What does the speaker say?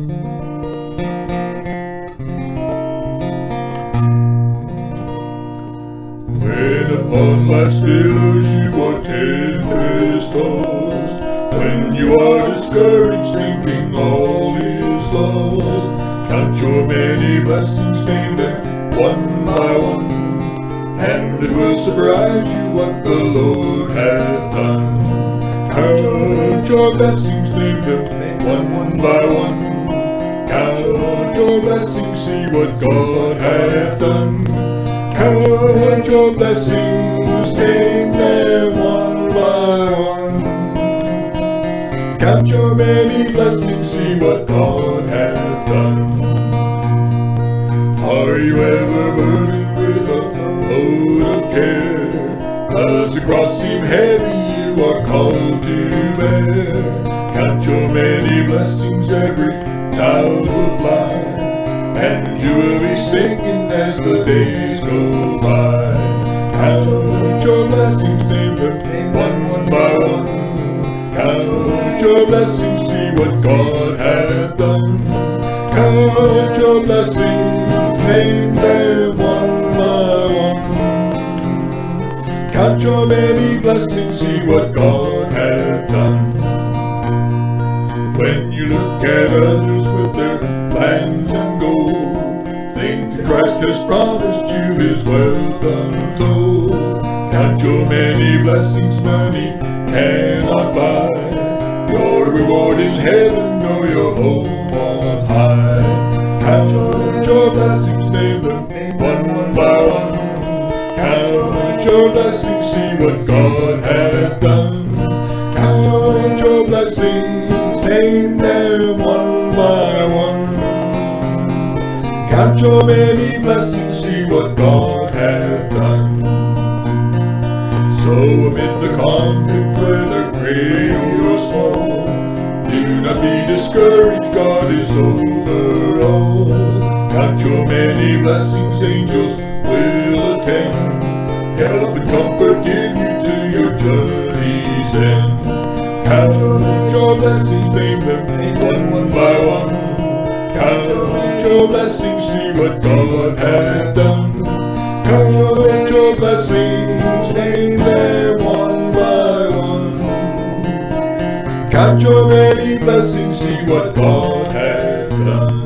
When upon life's billows you are tempest tossed, when you are discouraged thinking all is lost, count your many blessings, name them one by one, and it will surprise you what the Lord hath done. Count your blessings, name them one, one by one. Count your blessings, see what God hath done. Count your blessings, name them one by one. Count your many blessings, see what God hath done. Are you ever burdened with a load of care? Does the cross seem heavy you are called to bear? Count your many blessings, every cloud will fly, and you will be singing as the days go by. Count your blessings, them one, one by one. Count your blessings, see what God hath done. Count your blessings, name them one by one. Count your many blessings, see what God hath done. When you look at others is wealth untold. Count your many blessings, money cannot buy. Your reward in heaven or your home on high. Count your blessings, name them one, one by one. Count your blessings, see what God hath done. Count your blessings, name them one by one. Count your many blessings, what God hath done. So amid the conflict, whether great or small, do not be discouraged, God is over all. Count your many blessings, angels will attend. Help and comfort give you to your journey's end. Count your blessings, name them one, one by one. Count your blessings, see what God hath done. Count your blessings, name them one by one. Count your many blessings, see what God has done.